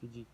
Did you?